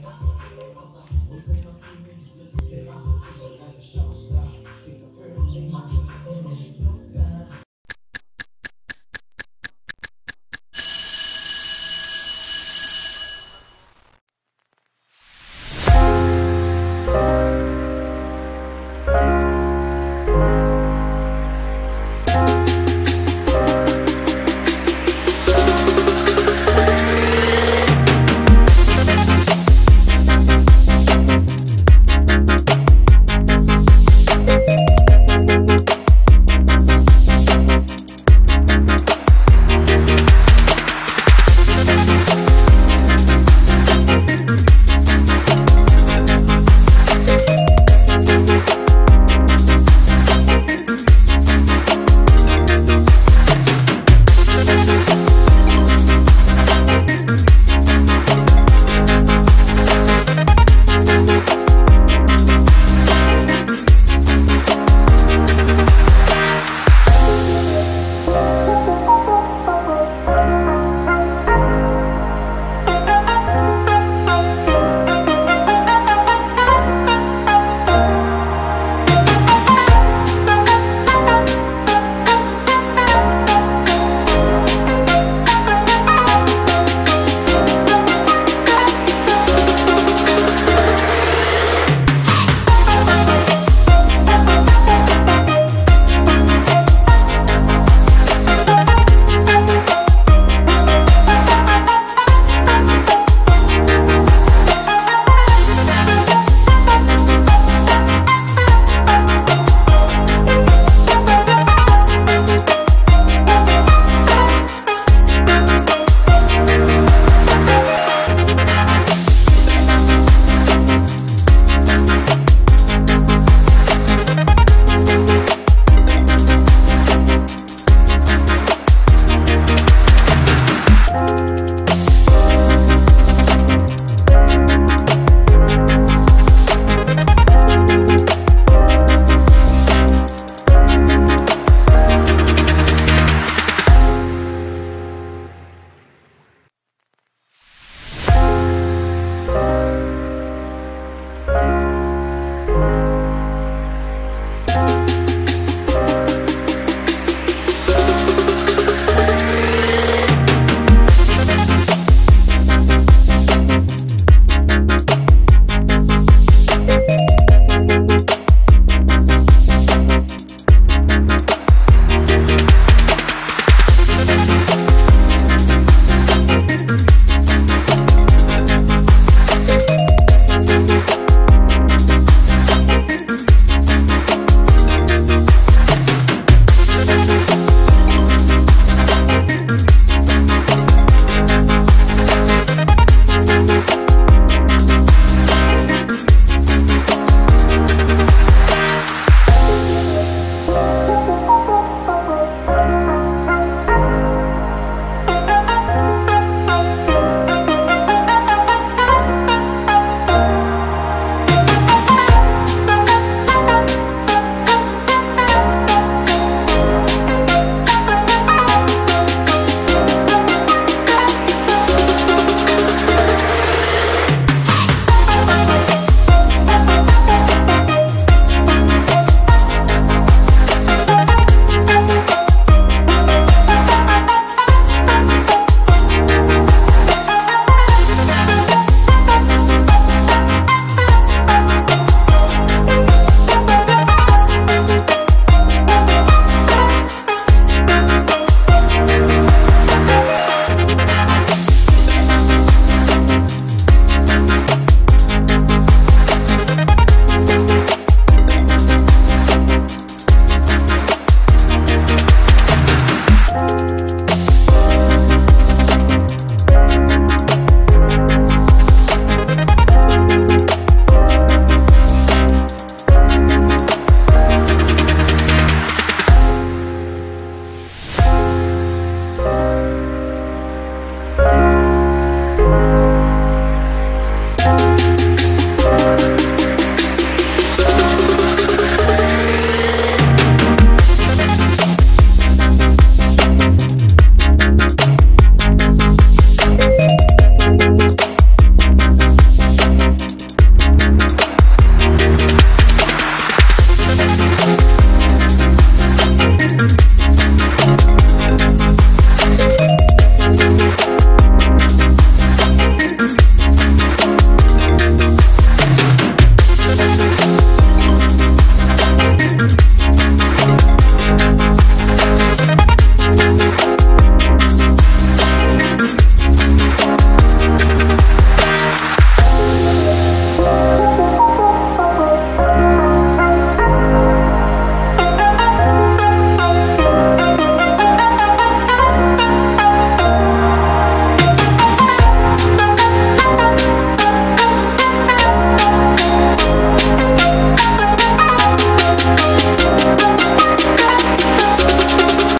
我想要进入你的世界。